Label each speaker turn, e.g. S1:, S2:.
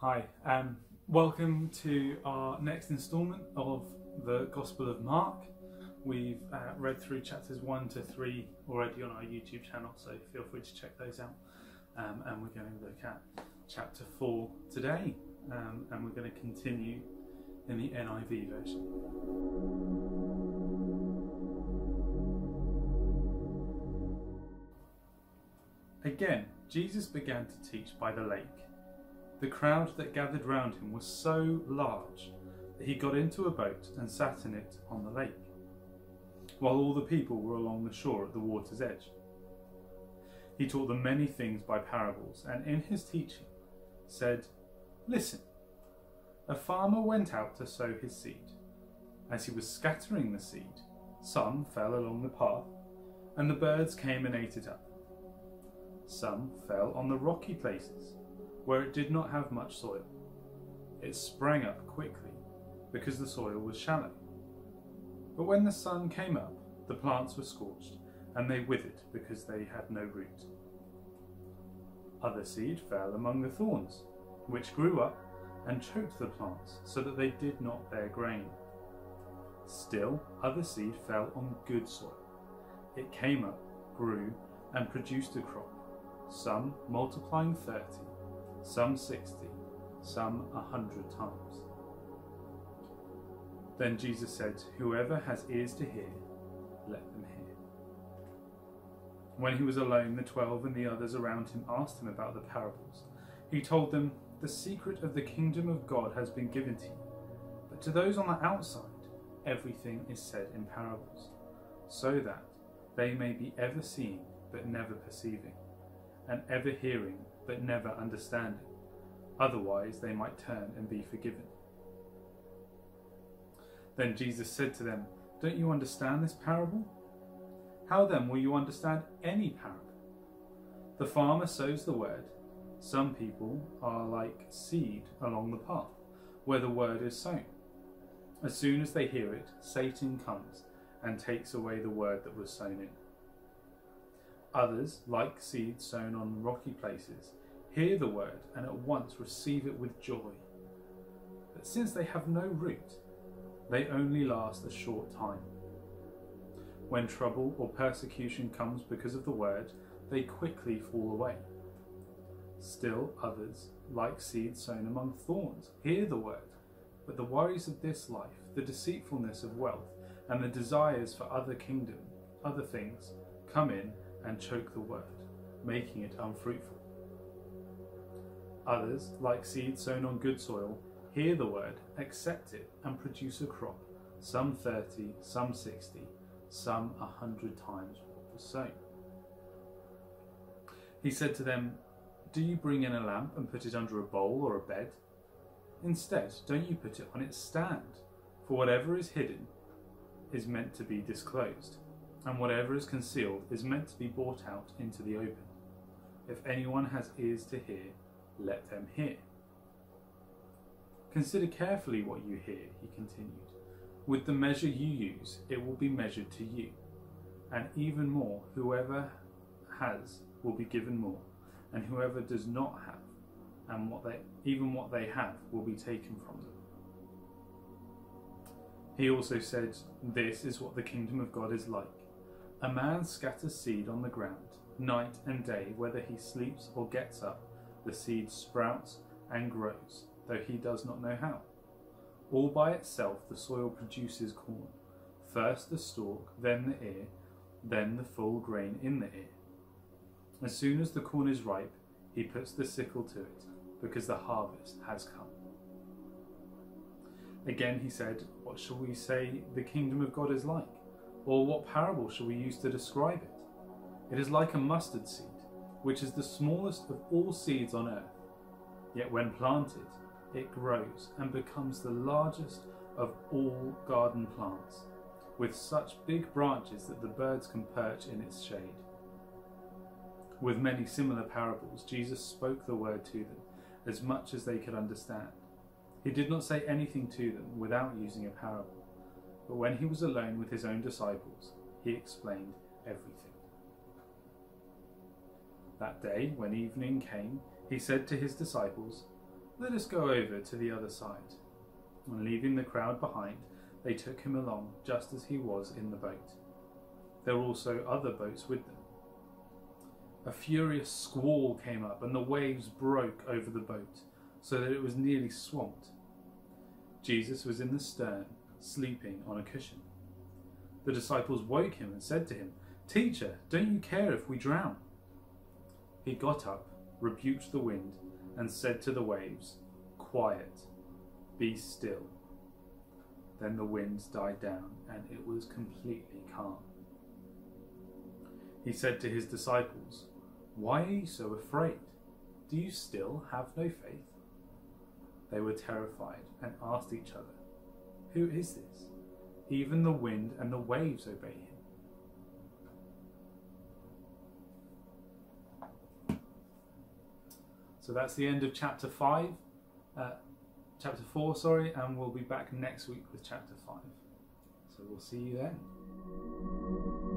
S1: Hi, um, welcome to our next instalment of the Gospel of Mark. We've uh, read through chapters 1 to 3 already on our YouTube channel, so feel free to check those out. Um, and we're going to look at chapter 4 today, um, and we're going to continue in the NIV version. Again, Jesus began to teach by the lake. The crowd that gathered round him was so large that he got into a boat and sat in it on the lake, while all the people were along the shore at the water's edge. He taught them many things by parables, and in his teaching said, Listen, a farmer went out to sow his seed. As he was scattering the seed, some fell along the path, and the birds came and ate it up. Some fell on the rocky places, where it did not have much soil. It sprang up quickly, because the soil was shallow. But when the sun came up, the plants were scorched, and they withered because they had no root. Other seed fell among the thorns, which grew up and choked the plants, so that they did not bear grain. Still, other seed fell on good soil. It came up, grew, and produced a crop some multiplying 30, some 60, some a hundred times. Then Jesus said, Whoever has ears to hear, let them hear. When he was alone, the twelve and the others around him asked him about the parables. He told them, The secret of the kingdom of God has been given to you, but to those on the outside, everything is said in parables, so that they may be ever seeing but never perceiving and ever hearing but never understanding. Otherwise, they might turn and be forgiven. Then Jesus said to them, Don't you understand this parable? How then will you understand any parable? The farmer sows the word. Some people are like seed along the path, where the word is sown. As soon as they hear it, Satan comes and takes away the word that was sown in. Others, like seeds sown on rocky places, hear the word and at once receive it with joy. But since they have no root, they only last a short time. When trouble or persecution comes because of the word, they quickly fall away. Still others, like seeds sown among thorns, hear the word, but the worries of this life, the deceitfulness of wealth, and the desires for other kingdom, other things, come in and choke the word, making it unfruitful. Others, like seed sown on good soil, hear the word, accept it, and produce a crop, some thirty, some sixty, some a hundred times what was sown. He said to them, Do you bring in a lamp and put it under a bowl or a bed? Instead, don't you put it on its stand? For whatever is hidden is meant to be disclosed and whatever is concealed is meant to be brought out into the open. If anyone has ears to hear, let them hear. Consider carefully what you hear, he continued. With the measure you use, it will be measured to you. And even more, whoever has will be given more, and whoever does not have, and what they, even what they have, will be taken from them. He also said, This is what the kingdom of God is like. A man scatters seed on the ground, night and day, whether he sleeps or gets up, the seed sprouts and grows, though he does not know how. All by itself the soil produces corn, first the stalk, then the ear, then the full grain in the ear. As soon as the corn is ripe, he puts the sickle to it, because the harvest has come. Again he said, What shall we say the kingdom of God is like? Or what parable shall we use to describe it? It is like a mustard seed, which is the smallest of all seeds on earth. Yet when planted, it grows and becomes the largest of all garden plants, with such big branches that the birds can perch in its shade. With many similar parables, Jesus spoke the word to them as much as they could understand. He did not say anything to them without using a parable. But when he was alone with his own disciples, he explained everything. That day, when evening came, he said to his disciples, Let us go over to the other side. And leaving the crowd behind, they took him along just as he was in the boat. There were also other boats with them. A furious squall came up, and the waves broke over the boat, so that it was nearly swamped. Jesus was in the stern, sleeping on a cushion. The disciples woke him and said to him, Teacher, don't you care if we drown? He got up, rebuked the wind, and said to the waves, Quiet, be still. Then the winds died down, and it was completely calm. He said to his disciples, Why are you so afraid? Do you still have no faith? They were terrified and asked each other, Who is this? Even the wind and the waves obey him. So that's the end of chapter 5, uh, chapter 4, sorry, and we'll be back next week with chapter 5. So we'll see you then.